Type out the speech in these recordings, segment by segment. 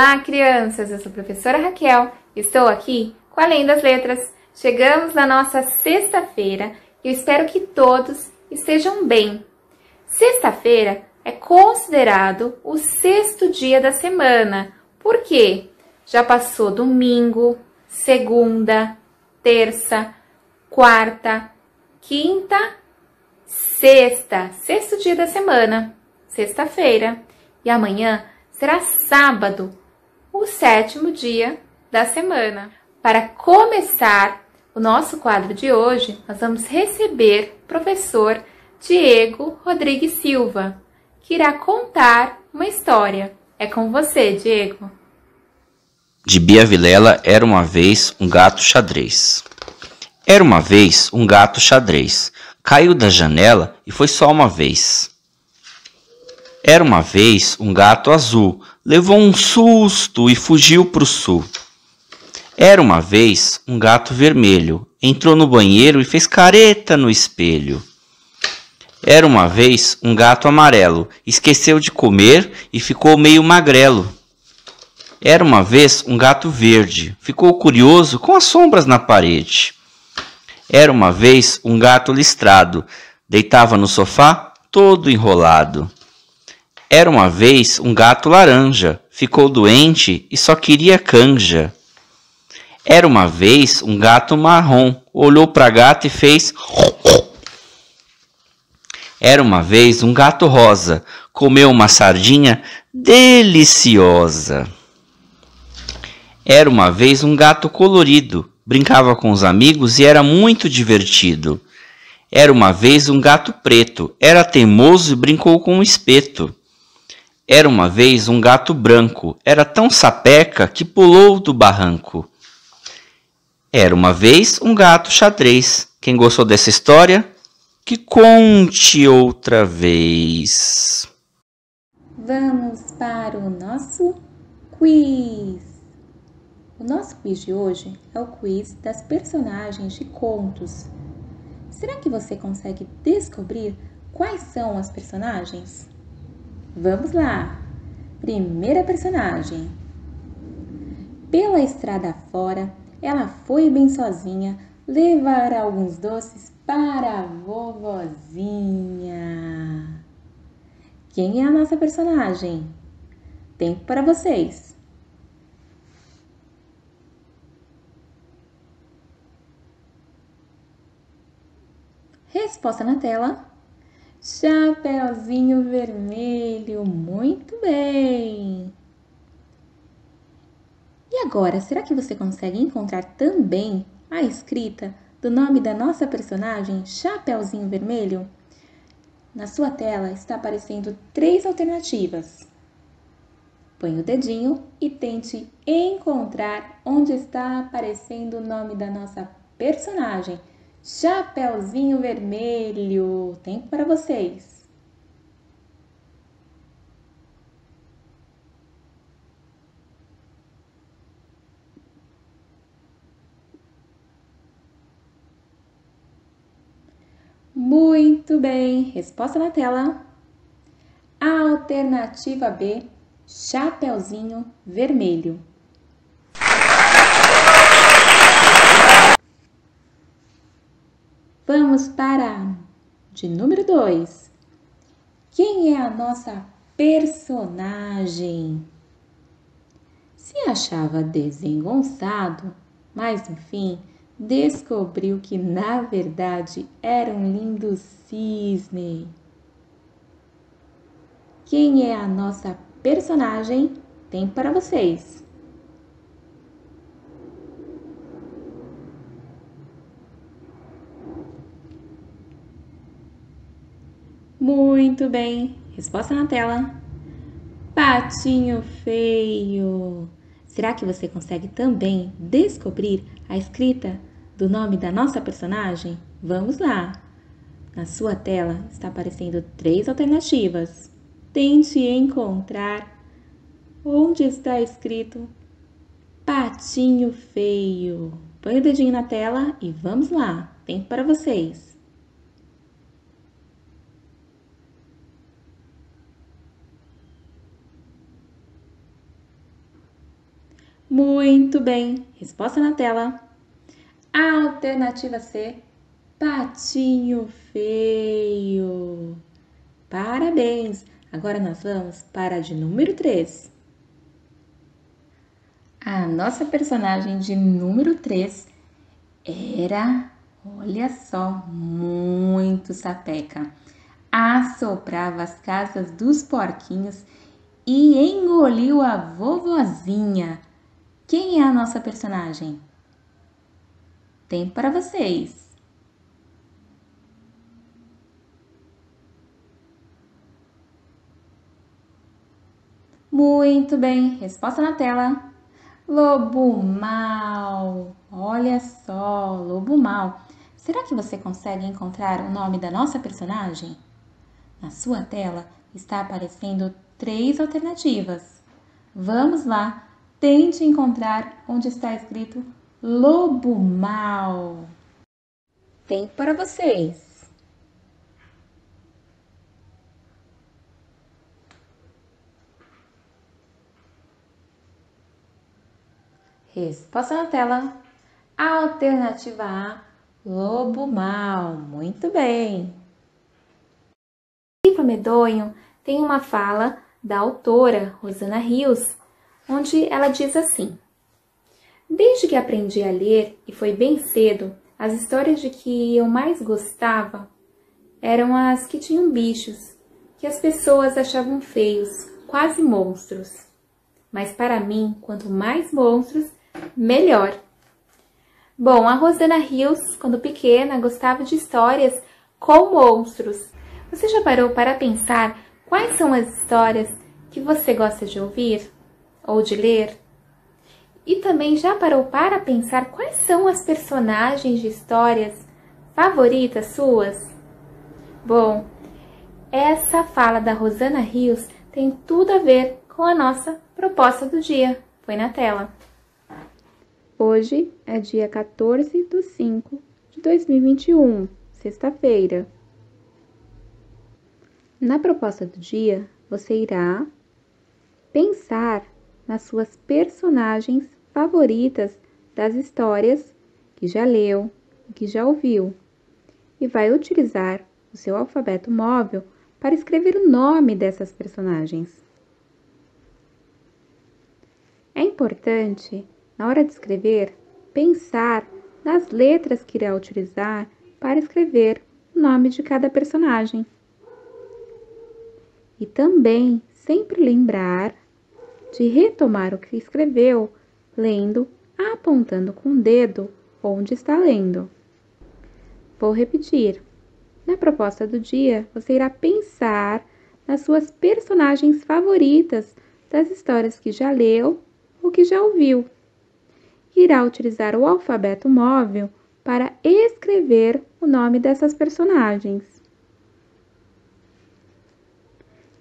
Olá, crianças! Eu sou a professora Raquel. Estou aqui com Além das Letras. Chegamos na nossa sexta-feira e eu espero que todos estejam bem. Sexta-feira é considerado o sexto dia da semana. Por quê? Já passou domingo, segunda, terça, quarta, quinta, sexta, sexto dia da semana, sexta-feira. E amanhã será sábado, sétimo dia da semana. Para começar o nosso quadro de hoje, nós vamos receber o professor Diego Rodrigues Silva, que irá contar uma história. É com você, Diego. De Bia Vilela era uma vez um gato xadrez. Era uma vez um gato xadrez. Caiu da janela e foi só uma vez. Era uma vez um gato azul, levou um susto e fugiu para o sul. Era uma vez um gato vermelho, entrou no banheiro e fez careta no espelho. Era uma vez um gato amarelo, esqueceu de comer e ficou meio magrelo. Era uma vez um gato verde, ficou curioso com as sombras na parede. Era uma vez um gato listrado, deitava no sofá todo enrolado. Era uma vez um gato laranja, ficou doente e só queria canja. Era uma vez um gato marrom, olhou para a gata e fez. Era uma vez um gato rosa, comeu uma sardinha deliciosa. Era uma vez um gato colorido, brincava com os amigos e era muito divertido. Era uma vez um gato preto, era teimoso e brincou com um espeto. Era uma vez um gato branco, era tão sapeca que pulou do barranco. Era uma vez um gato xadrez. Quem gostou dessa história, que conte outra vez. Vamos para o nosso quiz. O nosso quiz de hoje é o quiz das personagens de contos. Será que você consegue descobrir quais são as personagens? Vamos lá! Primeira personagem. Pela estrada fora, ela foi bem sozinha levar alguns doces para a vovozinha. Quem é a nossa personagem? Tempo para vocês. Resposta na tela. Chapeuzinho vermelho, muito bem! E agora, será que você consegue encontrar também a escrita do nome da nossa personagem, Chapeuzinho Vermelho? Na sua tela está aparecendo três alternativas. Põe o dedinho e tente encontrar onde está aparecendo o nome da nossa personagem. Chapeuzinho Vermelho. Tempo para vocês. Muito bem, resposta na tela. Alternativa B, Chapeuzinho Vermelho. Vamos para de número 2. Quem é a nossa personagem? Se achava desengonçado, mas enfim, descobriu que na verdade era um lindo cisne. Quem é a nossa personagem? Tem para vocês. Muito bem. Resposta na tela. Patinho feio. Será que você consegue também descobrir a escrita do nome da nossa personagem? Vamos lá. Na sua tela está aparecendo três alternativas. Tente encontrar onde está escrito Patinho feio. Põe o dedinho na tela e vamos lá. Tempo para vocês. Muito bem, resposta na tela. Alternativa C, patinho feio. Parabéns! Agora nós vamos para a de número 3. A nossa personagem de número 3 era, olha só, muito sapeca. Assoprava as casas dos porquinhos e engoliu a vovozinha. Quem é a nossa personagem? Tempo para vocês. Muito bem, resposta na tela. Lobo mal. Olha só, lobo mal. Será que você consegue encontrar o nome da nossa personagem? Na sua tela está aparecendo três alternativas. Vamos lá, tente encontrar onde está escrito Lobo Mal. Tempo para vocês. Resposta na tela. Alternativa A, lobo mal. Muito bem. O livro Medonho tem uma fala da autora Rosana Rios, onde ela diz assim: Desde que aprendi a ler, e foi bem cedo, as histórias de que eu mais gostava eram as que tinham bichos, que as pessoas achavam feios, quase monstros. Mas para mim, quanto mais monstros, melhor. Bom, a Rosana Rios, quando pequena, gostava de histórias com monstros. Você já parou para pensar quais são as histórias que você gosta de ouvir ou de ler? E também já parou para pensar quais são as personagens de histórias favoritas suas? Bom, essa fala da Rosana Rios tem tudo a ver com a nossa proposta do dia. Foi na tela. Hoje é dia 14 de 5 de 2021, sexta-feira. Na proposta do dia, você irá pensar nas suas personagens favoritas das histórias que já leu e que já ouviu, e vai utilizar o seu alfabeto móvel para escrever o nome dessas personagens. É importante na hora de escrever, pensar nas letras que irá utilizar para escrever o nome de cada personagem. E também sempre lembrar de retomar o que escreveu, lendo, apontando com o dedo onde está lendo. Vou repetir. Na proposta do dia, você irá pensar nas suas personagens favoritas das histórias que já leu ou que já ouviu irá utilizar o alfabeto móvel para escrever o nome dessas personagens.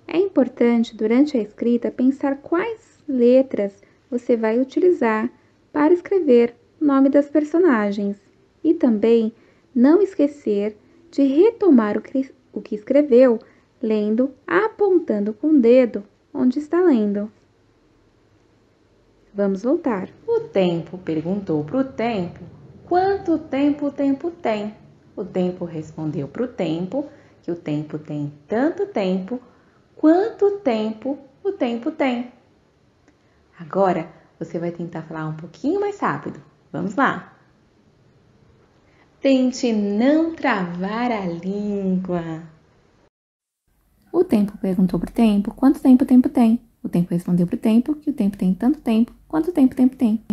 É importante, durante a escrita, pensar quais letras você vai utilizar para escrever o nome das personagens e também não esquecer de retomar o que, escreveu lendo, apontando com o dedo onde está lendo. Vamos voltar. O tempo perguntou para o tempo quanto tempo o tempo tem. O tempo respondeu para o tempo que o tempo tem tanto tempo quanto tempo o tempo tem. Agora você vai tentar falar um pouquinho mais rápido. Vamos lá. Tente não travar a língua. O tempo perguntou para o tempo quanto tempo o tempo tem. O tempo respondeu para o tempo que o tempo tem tanto tempo quanto tempo o tempo tem.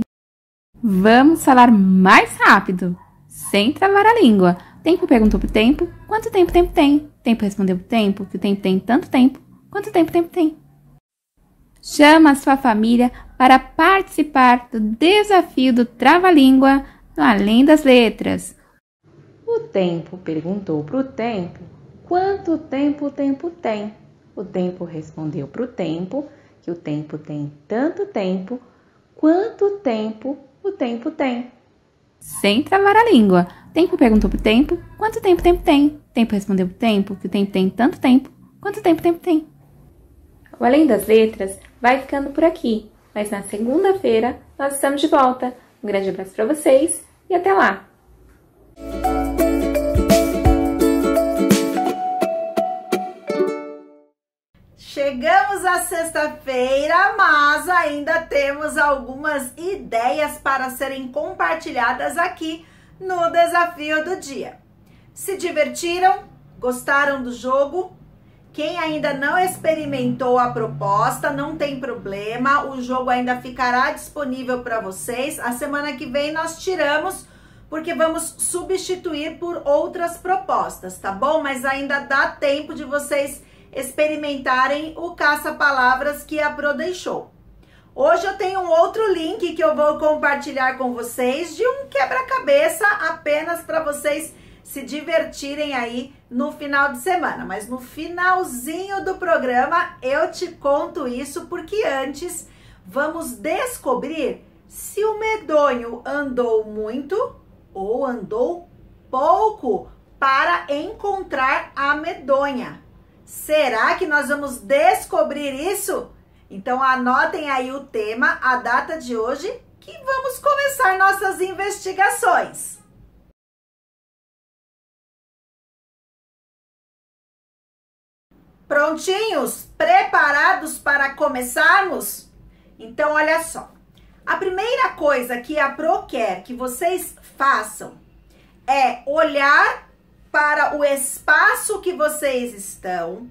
Vamos falar mais rápido, sem travar a língua. O tempo perguntou para o tempo quanto tempo o tempo tem. O tempo respondeu para o tempo que o tempo tem tanto tempo quanto tempo tempo tem. Chama a sua família para participar do desafio do trava-língua no Além das Letras. O tempo perguntou para o tempo quanto tempo o tempo tem. O tempo respondeu para o tempo que o tempo tem tanto tempo quanto tempo o tempo tem. Sem travar a língua. Tempo perguntou pro tempo quanto tempo o tempo tem. Tempo respondeu pro tempo que o tempo tem tanto tempo quanto tempo o tempo tem. O Além das Letras vai ficando por aqui, mas na segunda-feira nós estamos de volta. Um grande abraço para vocês e até lá! Chegamos à sexta-feira, mas ainda temos algumas ideias para serem compartilhadas aqui no desafio do dia. Se divertiram? Gostaram do jogo? Quem ainda não experimentou a proposta, não tem problema, o jogo ainda ficará disponível para vocês. A semana que vem nós tiramos porque vamos substituir por outras propostas, tá bom? Mas ainda dá tempo de vocês experimentarem o caça-palavras que a Pro deixou. Hoje eu tenho um outro link que eu vou compartilhar com vocês de um quebra-cabeça apenas para vocês se divertirem aí no final de semana. Mas no finalzinho do programa eu te conto isso porque antes vamos descobrir se o medonho andou muito ou andou pouco para encontrar a medonha. Será que nós vamos descobrir isso? Então anotem aí o tema, a data de hoje, que vamos começar nossas investigações. Prontinhos? Preparados para começarmos? Então, olha só. A primeira coisa que a Pro quer que vocês façam é olhar para o espaço que vocês estão,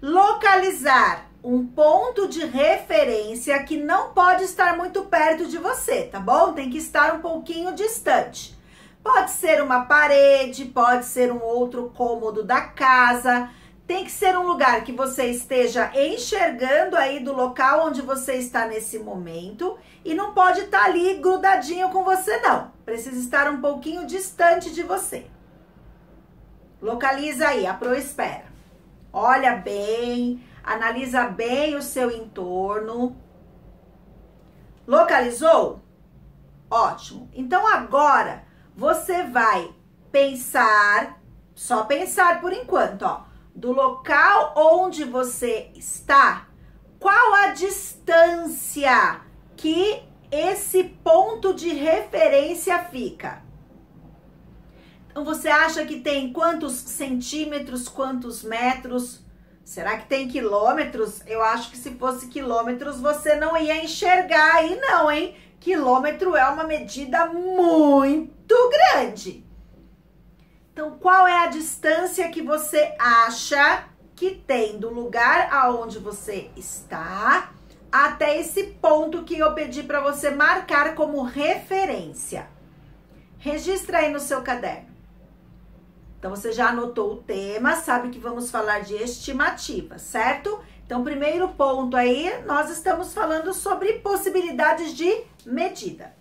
localizar um ponto de referência que não pode estar muito perto de você, tá bom? Tem que estar um pouquinho distante. Pode ser uma parede, pode ser um outro cômodo da casa, tem que ser um lugar que você esteja enxergando aí do local onde você está nesse momento e não pode estar tá ali grudadinho com você não. Precisa estar um pouquinho distante de você. Localiza aí, a Pro espera. Olha bem, analisa bem o seu entorno. Localizou? Ótimo. Então agora você vai pensar, só pensar por enquanto, ó do local onde você está, qual a distância que esse ponto de referência fica? Então você acha que tem quantos centímetros, quantos metros? Será que tem quilômetros? Eu acho que se fosse quilômetros você não ia enxergar aí não, hein? Quilômetro é uma medida muito grande. Então, qual é a distância que você acha que tem do lugar aonde você está até esse ponto que eu pedi para você marcar como referência? Registra aí no seu caderno. Então, você já anotou o tema, sabe que vamos falar de estimativa, certo? Então, primeiro ponto aí, nós estamos falando sobre possibilidades de medida.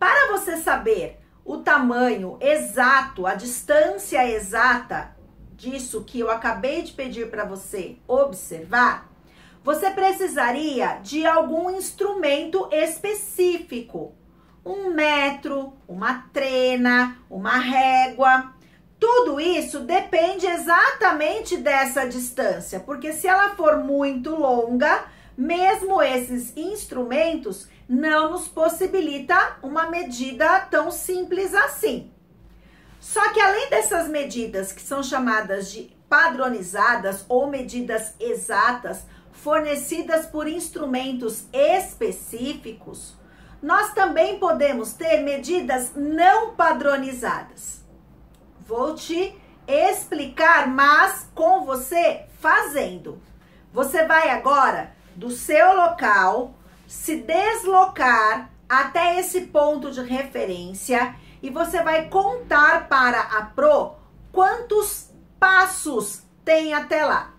Para você saber o tamanho exato, a distância exata disso que eu acabei de pedir para você observar, você precisaria de algum instrumento específico. Um metro, uma trena, uma régua. Tudo isso depende exatamente dessa distância, porque se ela for muito longa, mesmo esses instrumentos não nos possibilita uma medida tão simples assim. Só que além dessas medidas que são chamadas de padronizadas ou medidas exatas, fornecidas por instrumentos específicos, nós também podemos ter medidas não padronizadas. Vou te explicar, mas com você fazendo. Você vai agora do seu local, se deslocar até esse ponto de referência e você vai contar para a Pro quantos passos tem até lá.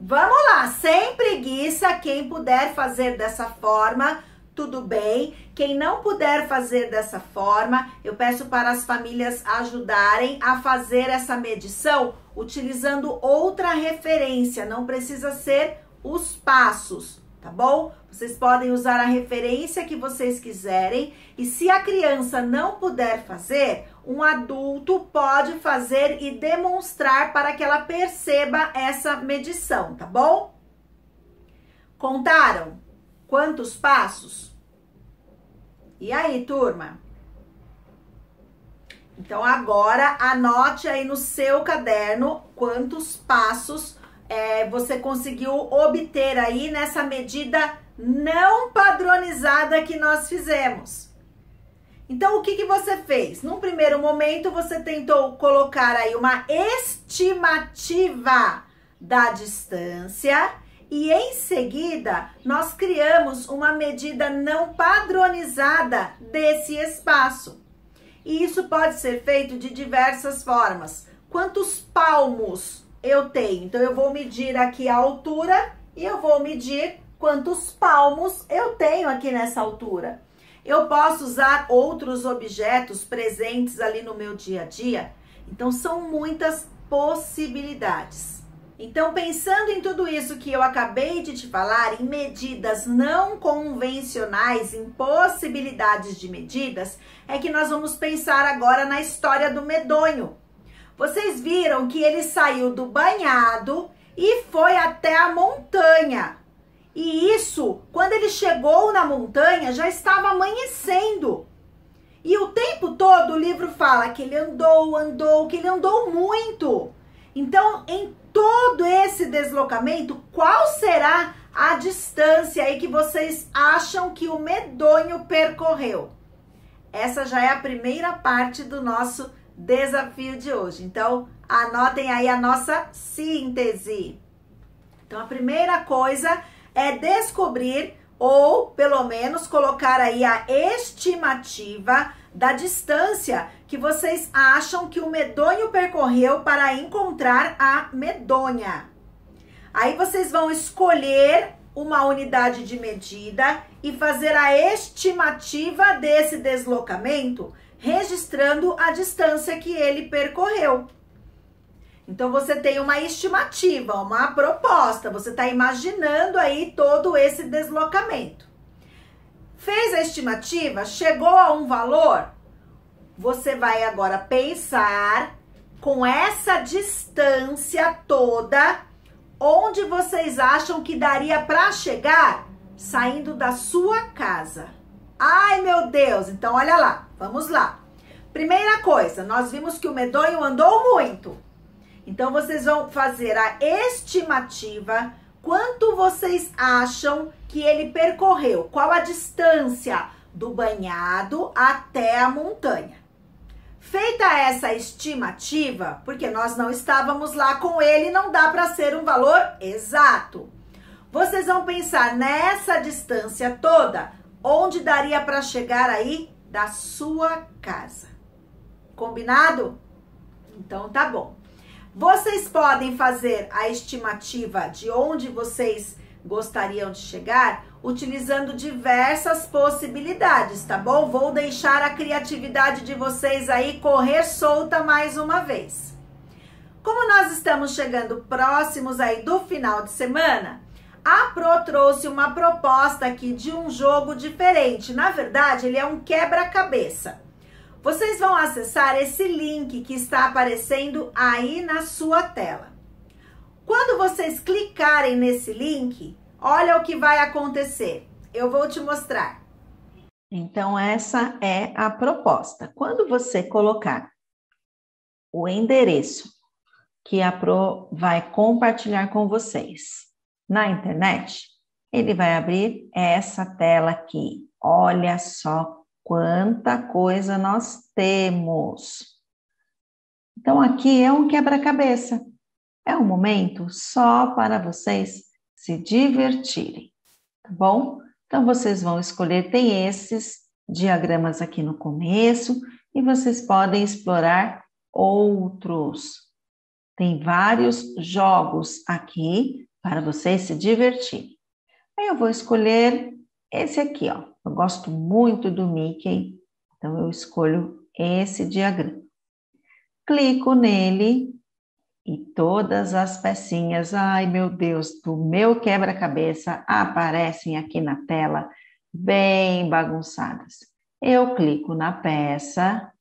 Vamos lá, sem preguiça, quem puder fazer dessa forma, tudo bem. Quem não puder fazer dessa forma, eu peço para as famílias ajudarem a fazer essa medição utilizando outra referência, não precisa ser os passos, tá bom? Vocês podem usar a referência que vocês quiserem e se a criança não puder fazer, um adulto pode fazer e demonstrar para que ela perceba essa medição, tá bom? Contaram? Quantos passos? E aí, turma? Então, agora anote aí no seu caderno quantos passos é, você conseguiu obter aí nessa medida não padronizada que nós fizemos. Então, o que, que você fez? Num primeiro momento, você tentou colocar aí uma estimativa da distância e em seguida nós criamos uma medida não padronizada desse espaço. E isso pode ser feito de diversas formas. Quantos palmos eu tenho? Então eu vou medir aqui a altura e eu vou medir quantos palmos eu tenho aqui nessa altura. Eu posso usar outros objetos presentes ali no meu dia a dia. Então são muitas possibilidades. Então, pensando em tudo isso que eu acabei de te falar, em medidas não convencionais, em possibilidades de medidas, é que nós vamos pensar agora na história do medonho. Vocês viram que ele saiu do banhado e foi até a montanha. E isso, quando ele chegou na montanha, já estava amanhecendo. E o tempo todo o livro fala que ele andou, andou, que ele andou muito. Então, em todo esse deslocamento, qual será a distância aí que vocês acham que o medonho percorreu? Essa já é a primeira parte do nosso desafio de hoje. Então, anotem aí a nossa síntese. Então, a primeira coisa é descobrir ou pelo menos colocar aí a estimativa da distância que vocês acham que o medonho percorreu para encontrar a medonha. Aí vocês vão escolher uma unidade de medida e fazer a estimativa desse deslocamento, registrando a distância que ele percorreu. Então você tem uma estimativa, uma proposta, você está imaginando aí todo esse deslocamento. Fez a estimativa, chegou a um valor, você vai agora pensar com essa distância toda, onde vocês acham que daria para chegar saindo da sua casa. Ai, meu Deus! Então, olha lá, vamos lá. Primeira coisa, nós vimos que o medonho andou muito. Então, vocês vão fazer a estimativa quanto vocês acham que ele percorreu, qual a distância do banhado até a montanha. Feita essa estimativa, porque nós não estávamos lá com ele, não dá para ser um valor exato. Vocês vão pensar nessa distância toda, onde daria para chegar aí da sua casa. Combinado? Então tá bom. Vocês podem fazer a estimativa de onde vocês gostariam de chegar utilizando diversas possibilidades, tá bom? Vou deixar a criatividade de vocês aí correr solta mais uma vez. Como nós estamos chegando próximos aí do final de semana, a Pro trouxe uma proposta aqui de um jogo diferente. Na verdade, ele é um quebra-cabeça. Vocês vão acessar esse link que está aparecendo aí na sua tela. Quando vocês clicarem nesse link, olha o que vai acontecer. Eu vou te mostrar. Então, essa é a proposta. Quando você colocar o endereço que a Pro vai compartilhar com vocês na internet, ele vai abrir essa tela aqui. Olha só quanta coisa nós temos. Então, aqui é um quebra-cabeça. É um momento só para vocês se divertirem, tá bom? Então, vocês vão escolher, tem esses diagramas aqui no começo e vocês podem explorar outros. Tem vários jogos aqui para vocês se divertirem. Aí eu vou escolher esse aqui, ó. Eu gosto muito do Mickey, então eu escolho esse diagrama. Clico nele e todas as pecinhas, ai meu Deus, do meu quebra-cabeça aparecem aqui na tela, bem bagunçadas. Eu clico na peça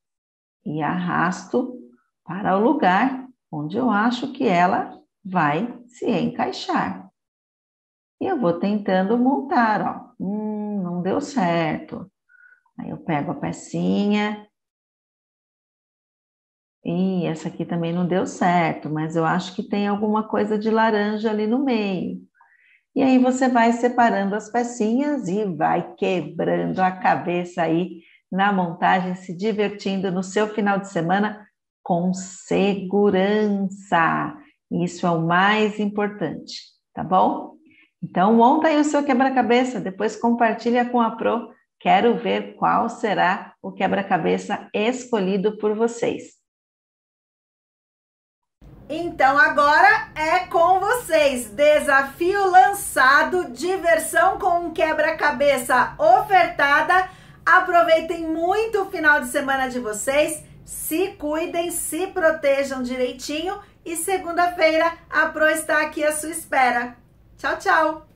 e arrasto para o lugar onde eu acho que ela vai se encaixar. E eu vou tentando montar, ó Hum, não deu certo. Aí eu pego a pecinha. E essa aqui também não deu certo, mas eu acho que tem alguma coisa de laranja ali no meio. E aí você vai separando as pecinhas e vai quebrando a cabeça aí na montagem, se divertindo no seu final de semana com segurança. Isso é o mais importante, tá bom? Então monta aí o seu quebra-cabeça, depois compartilha com a Pro. Quero ver qual será o quebra-cabeça escolhido por vocês. Então agora é com vocês. Desafio lançado, diversão com um quebra-cabeça ofertada. Aproveitem muito o final de semana de vocês. Se cuidem, se protejam direitinho e segunda-feira a Pro está aqui à sua espera. Tchau, tchau.